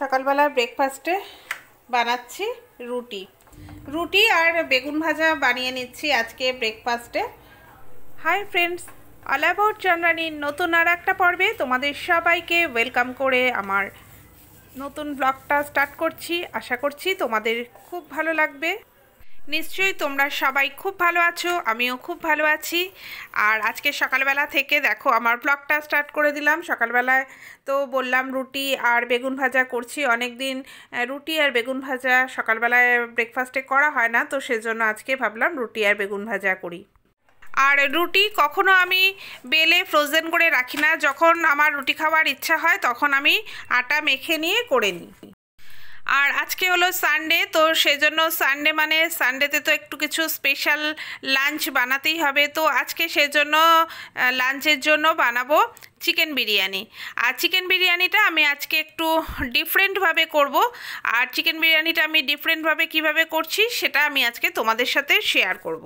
সকালবেলা ব্রেকফাস্টে বানাচ্ছি রুটি। রুটি আর বেগুন ভাজা বানিয়ে নিচ্ছি আজকে ব্রেকফাস্টে হাই ফ্রেন্ডস অল অ্যাবাউট জার্নানির নতুন আর একটা পর্বে তোমাদের সবাইকে ওয়েলকাম করে আমার নতুন ব্লগটা স্টার্ট করছি। আশা করছি তোমাদের খুব ভালো লাগবে। নিশ্চয়ই তোমরা সবাই খুব ভালো আছো, আমিও খুব ভালো আছি। আর আজকে সকালবেলা থেকে দেখো আমার ব্লগটা স্টার্ট করে দিলাম। সকালবেলায় তো বললাম রুটি আর বেগুন ভাজা করছি। অনেক দিন রুটি আর বেগুন ভাজা সকালবেলায় ব্রেকফাস্টে করা হয় না, তো সেজন্য আজকে ভাবলাম রুটি আর বেগুন ভাজা করি। আর রুটি কখনো আমি বেলে ফ্রোজেন করে রাখি না। যখন আমার রুটি খাওয়ার ইচ্ছা হয়, তখন আমি আটা মেখে নিয়ে করে নিই। আর আজকে হলো সানডে তো সেজন্য সানডে মানে সানডেতে তো একটু কিছু স্পেশাল লাঞ্চ বানাতেই হবে। তো আজকে সেজন্য লাঞ্চের জন্য বানাবো চিকেন বিরিয়ানি। আর চিকেন বিরিয়ানিটা আমি আজকে একটু ডিফারেন্টভাবে করব। আর চিকেন বিরিয়ানিটা আমি ডিফারেন্টভাবে কীভাবে করছি সেটা আমি আজকে তোমাদের সাথে শেয়ার করব।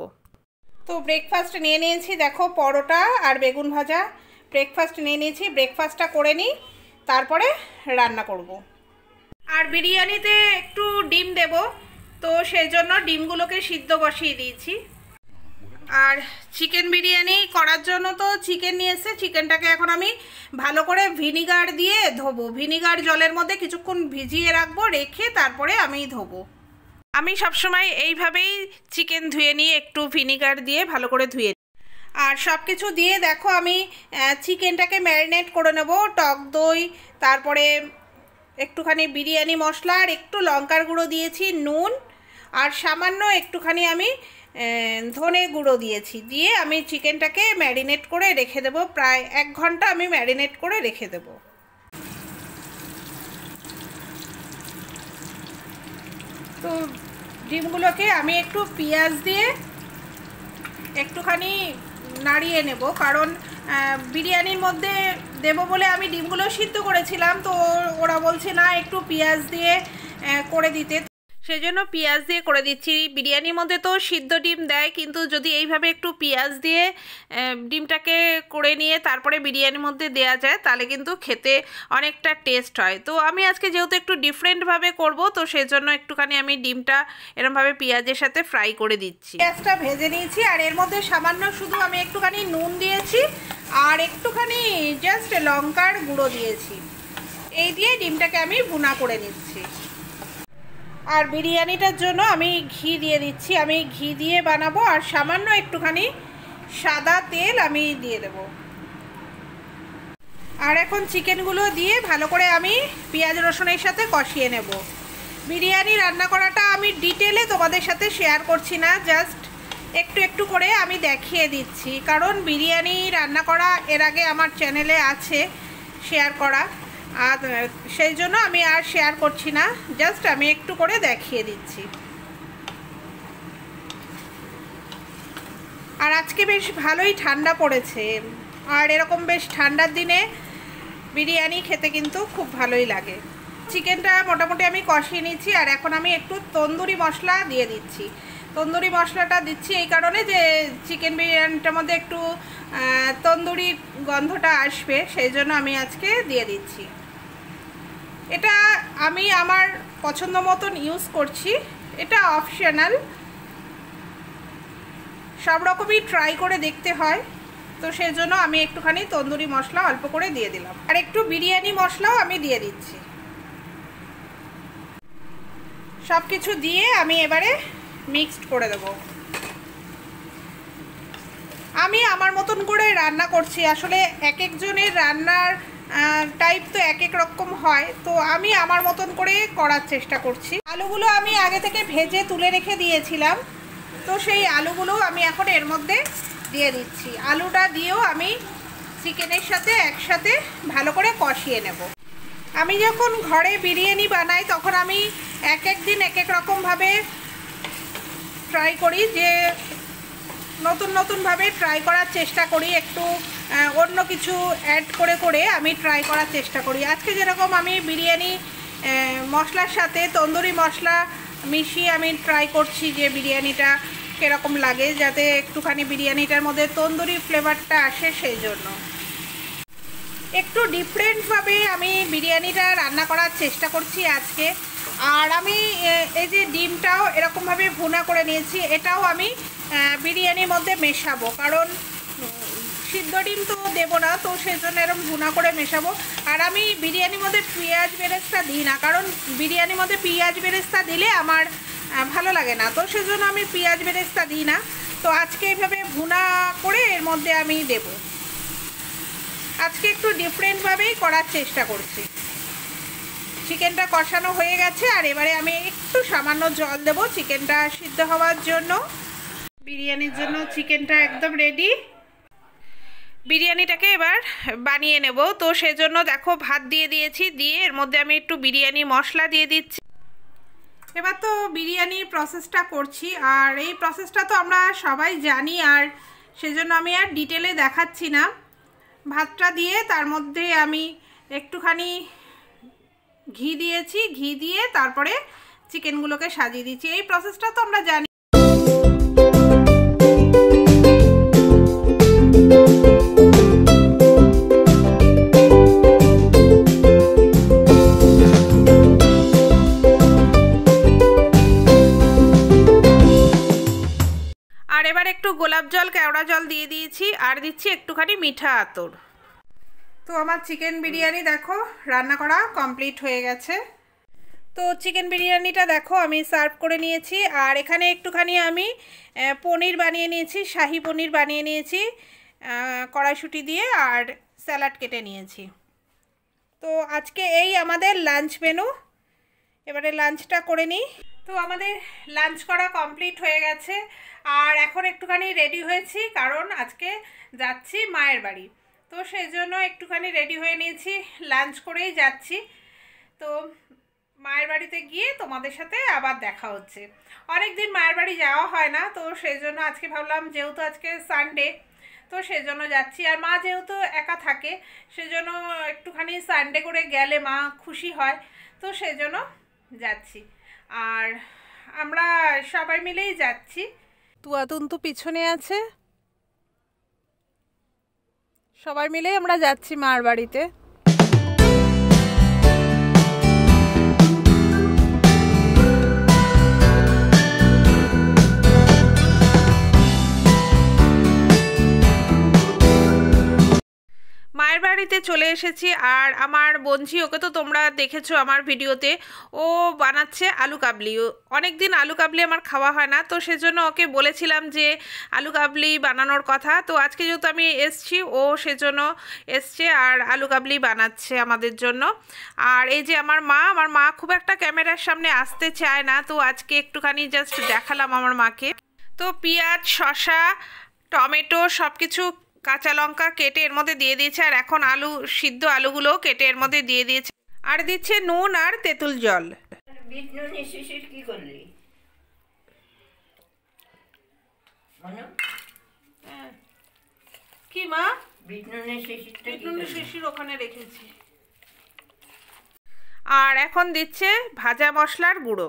তো ব্রেকফাস্ট নিয়ে নিয়েছি, দেখো পরোটা আর বেগুন ভাজা। ব্রেকফাস্ট নিয়ে নিয়েছি ব্রেকফাস্টটা করে নিই, তারপরে রান্না করব। আর বিরিয়ানিতে একটু ডিম দেব, তো সেই জন্য ডিমগুলোকে সিদ্ধ বসিয়ে দিয়েছি। আর চিকেন বিরিয়ানি করার জন্য তো চিকেন নিয়ে এসে চিকেনটাকে এখন আমি ভালো করে ভিনিগার দিয়ে ধোবো। ভিনিগার জলের মধ্যে কিছুক্ষণ ভিজিয়ে রাখব, রেখে তারপরে আমি ধোবো। আমি সবসময় এইভাবেই চিকেন ধুয়ে নিয়ে একটু ভিনিগার দিয়ে ভালো করে ধুয়ে আর সব কিছু দিয়ে দেখো আমি চিকেনটাকে ম্যারিনেট করে নেব, টক দই, তারপরে একটুখানি বিরিয়ানি মশলা আর একটু লঙ্কার গুঁড়ো দিয়েছি, নুন, আর সামান্য একটুখানি আমি ধনে গুঁড়ো দিয়েছি। দিয়ে আমি চিকেনটাকে ম্যারিনেট করে রেখে দেব, প্রায় এক ঘণ্টা আমি ম্যারিনেট করে রেখে দেব। তো ডিমগুলোকে আমি একটু পেঁয়াজ দিয়ে একটুখানি নাড়িয়ে নেব, কারণ বিরিয়ানির মধ্যে দেব বলে আমি ডিমগুলো সিদ্ধ করেছিলাম, তো ওরা বলছে, না, একটু পেঁয়াজ দিয়ে করে দিতে। সেই জন্য পেঁয়াজ দিয়ে করে দিচ্ছি। বিরিয়ানির মধ্যে তো সিদ্ধ ডিম দেয়, কিন্তু যদি এইভাবে একটু পেঁয়াজ দিয়ে ডিমটাকে করে নিয়ে তারপরে বিরিয়ানির মধ্যে দেয়া যায়, তাহলে কিন্তু খেতে অনেকটা টেস্ট হয়। তো আমি আজকে যেহেতু একটু ডিফারেন্টভাবে করব, তো সেই জন্য একটুখানি আমি ডিমটা এরমভাবে পেঁয়াজের সাথে ফ্রাই করে দিচ্ছি। পেঁয়াজটা ভেজে নিয়েছি, আর এর মধ্যে সামান্য শুধু আমি একটুখানি নুন দিয়েছি আর একটুখানি জাস্ট লঙ্কার গুঁড়ো দিয়েছি। এই দিয়ে ডিমটাকে আমি বুনা করে নিচ্ছি। আর বিরিয়ানিটার জন্য আমি ঘি দিয়ে দিচ্ছি। আমি ঘি দিয়ে বানাবো আর সামান্য একটুখানি সাদা তেল আমি দিয়ে দেব। আর এখন চিকেনগুলো দিয়ে ভালো করে আমি পেঁয়াজ রসুনের সাথে কষিয়ে নেব। বিরিয়ানি রান্না করাটা আমি ডিটেলে তোমাদের সাথে শেয়ার করছি না জাস্ট একটু একটু করে আমি দেখিয়ে দিচ্ছি। কারণ বিরিয়ানি রান্না করা এর আগে আমার চ্যানেলে আছে শেয়ার করা। আর সেই জন্য আমি আর শেয়ার করছি না। জাস্ট আমি একটু করে দেখিয়ে দিচ্ছি। আর আজকে বেশ ভালোই ঠান্ডা পড়েছে। আর এরকম বেশ ঠান্ডার দিনে বিরিয়ানি খেতে কিন্তু খুব ভালোই লাগে। চিকেনটা মোটামুটি আমি কষিয়ে নিচ্ছি। আর এখন আমি একটু তন্দুরি মশলা দিয়ে দিচ্ছি। তন্দুরি মশলাটা দিচ্ছি এই কারণে যে চিকেন বিরিয়ানিটার মধ্যে একটু তন্দুরি গন্ধটা আসবে, সেই জন্য আমি আজকে দিয়ে দিচ্ছি। এটা আমি আমার পছন্দ মতন ইউজ করছি। এটা অপশনাল সব রকমই ট্রাই করে দেখতে হয়। তো সেই জন্য আমি একটুখানি তন্দুরি মশলা অল্প করে দিয়ে দিলাম। আর একটু বিরিয়ানি মশলাও আমি দিয়ে দিচ্ছি। সব কিছু দিয়ে আমি এবারে মিক্সড করে দেব। আমি আমার মতন করে রান্না করছি। আসলে এক একজনের রান্নার টাইপ তো এক এক রকম হয়। তো আমি আমার মতন করে করার চেষ্টা করছি। আলুগুলো আমি আগে থেকে ভেজে তুলে রেখে দিয়েছিলাম। তো সেই আলুগুলো আমি এখন এর মধ্যে দিয়ে দিচ্ছি। আলুটা দিয়েও আমি চিকেনের সাথে একসাথে ভালো করে কষিয়ে নেব। আমি যখন ঘরে বিরিয়ানি বানাই, তখন আমি এক এক দিন এক এক রকমভাবে ট্রাই করি যে নতুন নতুনভাবে ট্রাই করার চেষ্টা করি, একটু অন্য কিছু অ্যাড করে করে আমি ট্রাই করার চেষ্টা করি। আজকে যেরকম আমি বিরিয়ানি মশলার সাথে তন্দুরি মশলা মিশিয়ে আমি ট্রাই করছি যে বিরিয়ানিটা কীরকম লাগে, যাতে একটুখানি বিরিয়ানিটার মধ্যে তন্দুরি ফ্লেভারটা আসে সেই জন্য একটু ডিফারেন্টভাবে আমি বিরিয়ানিটা রান্না করার চেষ্টা করছি আজকে। আর আমি এই যে ডিমটাও এরকমভাবে ভুনা করে নিয়েছি, এটাও আমি বিরিয়ানির মধ্যে মেশাবো। কারণ, সিদ্ধ ডিম তো দেবো না, তো সেই জন্য এরকম ভুনা করে মেশাবো। আর আমি বিরিয়ানির মধ্যে পেঁয়াজ বেরেস্তা দিই না, কারণ বিরিয়ানির মধ্যে পেঁয়াজ বেরেস্তা দিলে আমার ভালো লাগে না। তো সেজন্য আমি পেঁয়াজ বেরেস্তা দিই না। তো আজকে এইভাবে ভুনা করে এর মধ্যে আমি দেব। আজকে একটু ডিফারেন্টভাবেই করার চেষ্টা করছি। চিকেনটা কষানো হয়ে গেছে, আর এবারে আমি একটু সামান্য জল দেব চিকেনটা সিদ্ধ হওয়ার জন্য। বিরিয়ানির জন্য চিকেনটা একদম রেডি বিরিয়ানিটাকে এবার বানিয়ে নেব। তো সেজন্য দেখো, ভাত দিয়ে দিয়েছি, দিয়ে এর মধ্যে আমি একটু বিরিয়ানি মশলা দিয়ে দিচ্ছি। এবার তো বিরিয়ানির প্রসেসটা করছি, আর এই প্রসেসটা তো আমরা সবাই জানি, আর সেজন্য আমি আর ডিটেলে দেখাচ্ছি না। ভাতটা দিয়ে তার মধ্যে আমি একটুখানি ঘি দিয়েছি, ঘি দিয়ে তারপরে চিকেনগুলোকে সাজিয়ে দিচ্ছি এই প্রসেসটা তো আমরা জানি। আর এবার একটু গোলাপ জল, কেওড়া জল দিয়ে দিয়েছি, আর দিচ্ছি একটুখানি মিঠা আতর। তো আমার চিকেন বিরিয়ানি দেখো, রান্না করা কমপ্লিট হয়ে গেছে। তো চিকেন বিরিয়ানিটা দেখো, আমি সার্ভ করে নিয়েছি। আর এখানে একটুখানি আমি পনির বানিয়ে নিয়েছি, শাহি পনির বানিয়ে নিয়েছি কড়াইশুটি দিয়ে আর স্যালাড কেটে নিয়েছি। তো আজকে এই আমাদের লাঞ্চ মেনু। এবারে লাঞ্চটা করে নিই। তো আমাদের লাঞ্চ করা কমপ্লিট হয়ে গেছে। আর এখন একটুখানি রেডি হয়েছি, কারণ আজকে যাচ্ছি মায়ের বাড়ি। তো সেই জন্য একটুখানি রেডি হয়ে নিয়েছি লাঞ্চ করেই যাচ্ছি। তো মায়ের বাড়িতে গিয়ে তোমাদের সাথে আবার দেখা হচ্ছে। অনেক দিন মায়ের বাড়ি যাওয়া হয় না, তো সেই জন্য আজকে ভাবলাম যেহেতু আজকে সানডে তো সেই জন্য যাচ্ছি। আর মা যেহেতু একা থাকে সেজন্য একটুখানি সানডে করে গেলে মা খুশি হয়, তো সেই জন্য যাচ্ছি। আর আমরা সবাই মিলেই যাচ্ছি। তুয়াতুন্তু পিছনে আছে সবাই মিলেই আমরা যাচ্ছি মার বাড়িতে। চলে এসেছি আর আমার বঞ্জি, ওকে তো তোমরা দেখেছ আমার ভিডিওতে, ও বানাচ্ছে আলু কাবলি। অনেক দিন আলু কাবলি আমার খাওয়া হয় না, তো সেজন্য ওকে বলেছিলাম যে আলু কাবলি বানানোর কথা। তো আজকে যেহেতু আমি এসছি, ও সেজন্য এসছে আর আলু কাবলি বানাচ্ছে আমাদের জন্য। আর এই যে আমার মা আমার মা খুব একটা ক্যামেরার সামনে আসতে চায় না, তো আজকে একটুখানি জাস্ট দেখালাম আমার মাকে। তো পেঁয়াজ শশা টমেটো সব কিছু কাঁচা লঙ্কা কেটে এর মধ্যে দিয়ে দিয়েছে আর এখন আলু সিদ্ধ আলুগুলো কেটে এর মধ্যে দিয়ে দিয়েছে। আর দিচ্ছে নুন আর তেঁতুল জল। কি করলি? কি মা? বিট শিশির ওখানে রেখেছি। আর এখন দিচ্ছে ভাজা মশলার গুঁড়ো।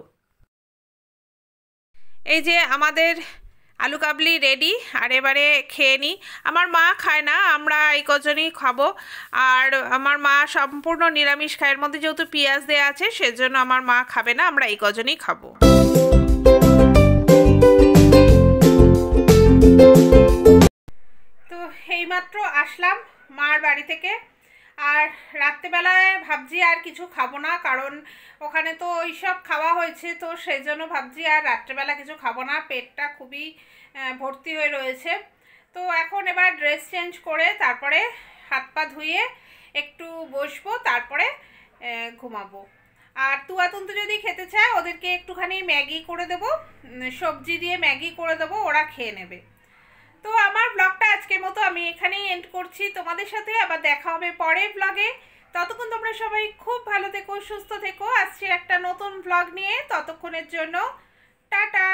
এই যে আমাদের আলু কাবলি রেডি আর এবারে খেয়ে নিই আমার মা খায় না, আমরা এই কজনই খাব। আর আমার মা সম্পূর্ণ নিরামিষ খায়ের মধ্যে যেহেতু পেঁয়াজ দেওয়া আছে, সেজন্য আমার মা খাবে না, আমরা এই কজনই খাব। তো এইমাত্র আসলাম মার বাড়ি থেকে। আর রাত্রেবেলায় ভাবছি আর কিছু খাব না, কারণ ওখানে তো ওই সব খাওয়া হয়েছে, তো সেই জন্য ভাবছি আর রাত্রেবেলা কিছু খাব না, পেটটা খুবই ভর্তি হয়ে রয়েছে। তো এখন এবার ড্রেস চেঞ্জ করে তারপরে হাত পা ধুয়ে একটু বসবো, তারপরে ঘুমাবো। আর তুয়াতুন্তু যদি খেতে চায়, ওদেরকে একটুখানি ম্যাগি করে দেবো সবজি দিয়ে ম্যাগি করে দেবো, ওরা খেয়ে নেবে। তো আমার ব্লগটা আজকের মতো আমি এখানেই এন্ড করছি। তোমাদের সাথে আবার দেখা হবে পরের ব্লগে ততক্ষণ তোমরা সবাই খুব ভালো থেকো, সুস্থ থেকো। আসছি একটা নতুন ব্লগ নিয়ে ততক্ষণের জন্য। টাটা!